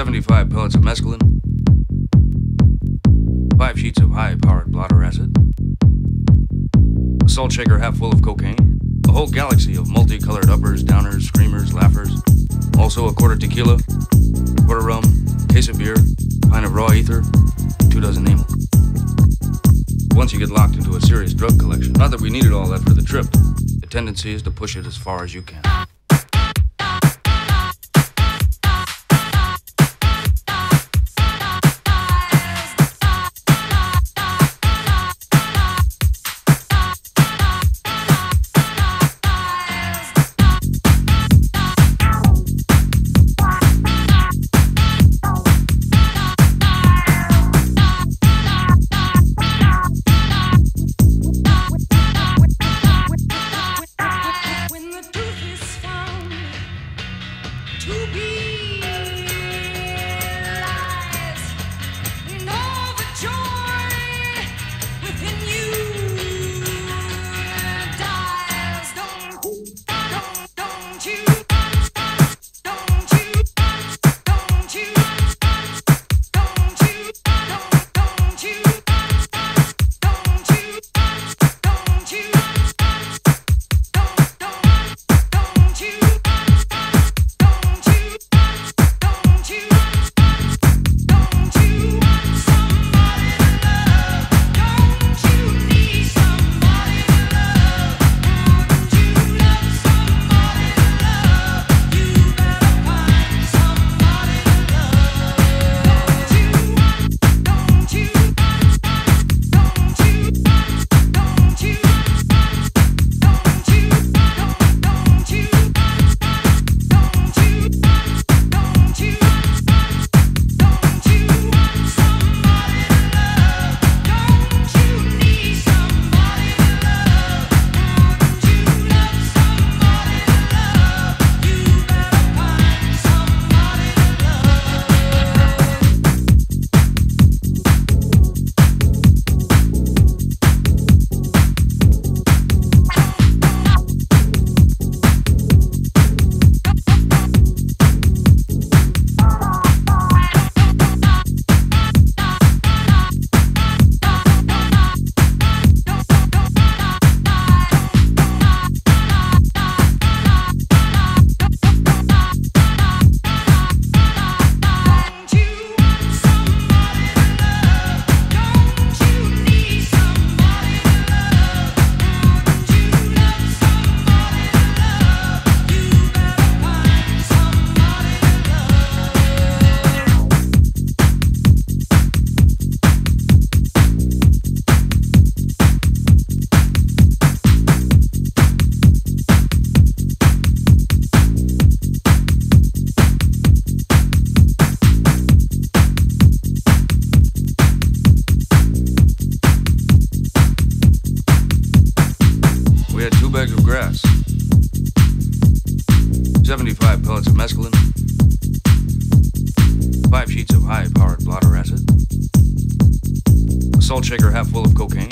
75 pellets of mescaline, 5 sheets of high powered blotter acid, a salt shaker half full of cocaine, a whole galaxy of multicolored uppers, downers, screamers, laughers, also a quarter tequila, quarter rum, case of beer, pint of raw ether, two dozen amyl. Once you get locked into a serious drug collection, not that we needed all that for the trip, the tendency is to push it as far as you can. To be 75 pellets of mescaline, 5 sheets of high powered blotter acid, a salt shaker half full of cocaine,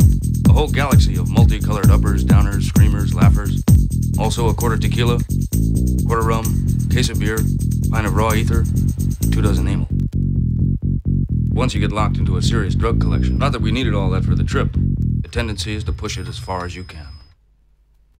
a whole galaxy of multicolored uppers, downers, screamers, laughers, also a quarter tequila, quarter rum, case of beer, pint of raw ether, two dozen amyl. Once you get locked into a serious drug collection, not that we needed all that for the trip, the tendency is to push it as far as you can.